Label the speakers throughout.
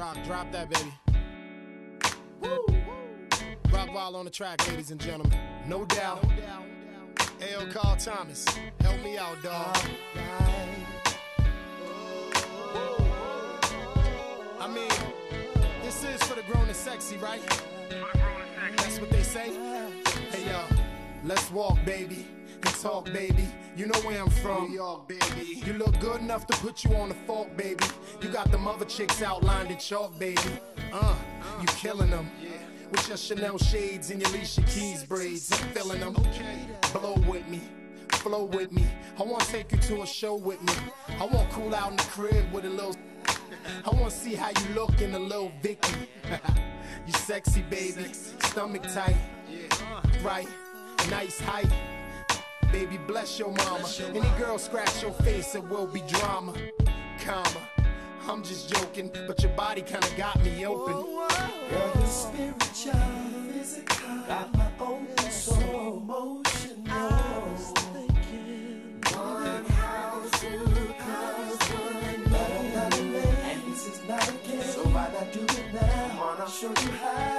Speaker 1: Rock, drop that, baby. Woo! Rock Wild on the track, ladies and gentlemen. No doubt. L. Carl Thomas, help me out, dog. I mean, this is for the grown and sexy, right? That's what they say. Hey, yo, let's walk, baby, and talk, baby. You know where I'm from. New York, baby. You look good enough to put you on the fork, baby. You got the mother chicks outlined in chalk, baby. Uh, you killing them. With your Chanel shades and your Alicia Keys braids. I'm feeling them. Blow with me. Flow with me. I wanna take you to a show with me. I wanna cool out in the crib with a little. I wanna see how you look in a little Vicky. you sexy, baby. Stomach tight. Right. Nice height. Baby, bless your mama. Any girl scratch your face, it will be drama. Comma. I'm just joking, but your body kinda got me open.
Speaker 2: Girl, you're spiritual, physical. Got my own soul emotional. One house, two cars, one But I'm not a man, and this is a game. So why not do it now? Wanna show you how.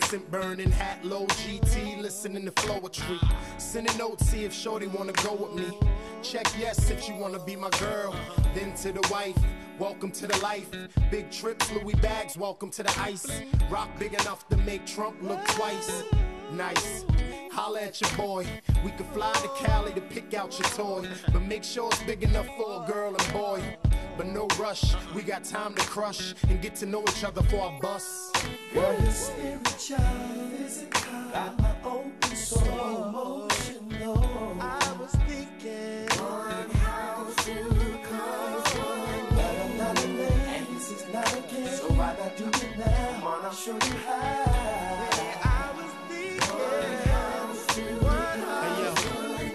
Speaker 1: Instant burning, hat low, GT, listening to Floetry. Sending notes, see if Shorty wanna go with me. Check yes if you wanna be my girl. Then to the wife, welcome to the life. Big trips, Louis bags, welcome to the ice. Rock big enough to make Trump look twice. Nice. Holla at your boy. We could fly to Cali to pick out your toy. But make sure it's big enough for a girl and boy. But no rush, we got time to crush and get to know each other for our bus.
Speaker 2: Girl, you're spiritual, physical. Got my open soul emotional. I was thinking. Two cars, one But I'm not a man, and this is not a game. So why not do it now? Wanna show you how. I was thinking. One house, two
Speaker 1: Hey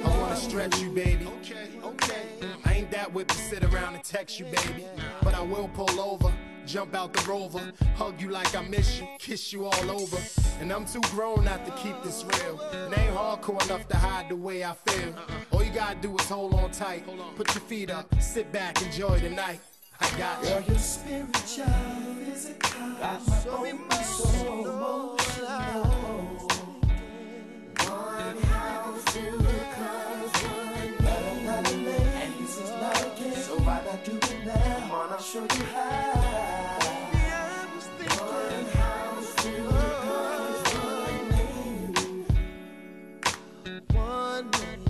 Speaker 1: yo, I wanna stretch you, baby. Okay, okay. I ain't that whip to sit around and text you, baby. But I will pull over, jump out the rover, hug you like I miss you, kiss you all over. And I'm too grown not to keep this real. It ain't hardcore enough to hide the way I feel. All you gotta do is hold on tight, put your feet up, sit back, enjoy the night. I got you.
Speaker 2: Girl, you're spiritual, physical. Got my one